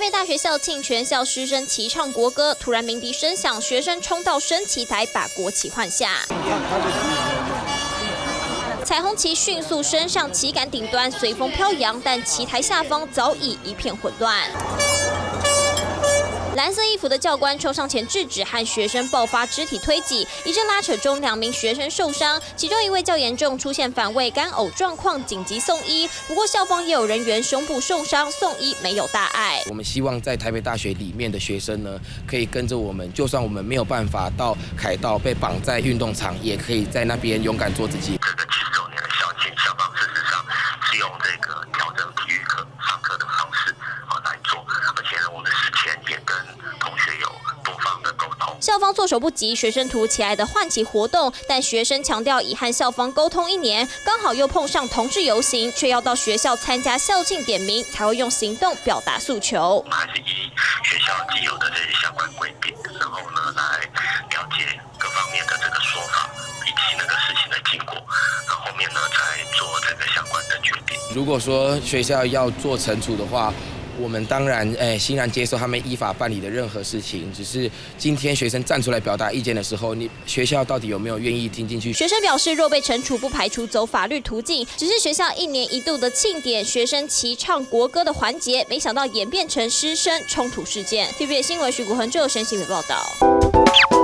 北大学校庆，全校师生齐唱国歌，突然鸣笛声响，学生冲到升旗台，把国旗换下。彩虹旗迅速升上旗杆顶端，随风飘扬，但旗台下方早已一片混乱。蓝色衣服的教官冲上前制止，和学生爆发肢体推挤，一阵拉扯中，两名学生受伤，其中一位较严重，出现反胃干呕状况，紧急送医。不过校方也有人员胸部受伤，送医没有大碍。我们希望在台北大学里面的学生呢，可以跟着我们，就算我们没有办法到凯道被绑在运动场，也可以在那边勇敢做自己。这个七十周年的校庆，校方事实上是用这个调整体育课上课的方式啊来做，而且呢，我们事前也跟同学有多方的沟通。校方措手不及，学生图起来的唤起活动，但学生强调已和校方沟通一年，刚好又碰上同志游行，却要到学校参加校庆点名，才会用行动表达诉求。我们还是以学校既有的这些相关规定，然后呢来了解各方面的这个说法以及那个事情的经过，然后后面呢再做这个相关的决定。如果说学校要做惩处的话，我们当然诶欣然接受他们依法办理的任何事情。只是今天学生站出来表达意见的时候，你学校到底有没有愿意听进去？学生表示，若被惩处，不排除走法律途径。只是学校一年一度的庆典，学生齐唱国歌的环节，没想到演变成师生冲突事件。TVB 新闻徐国恒、周神新闻报道。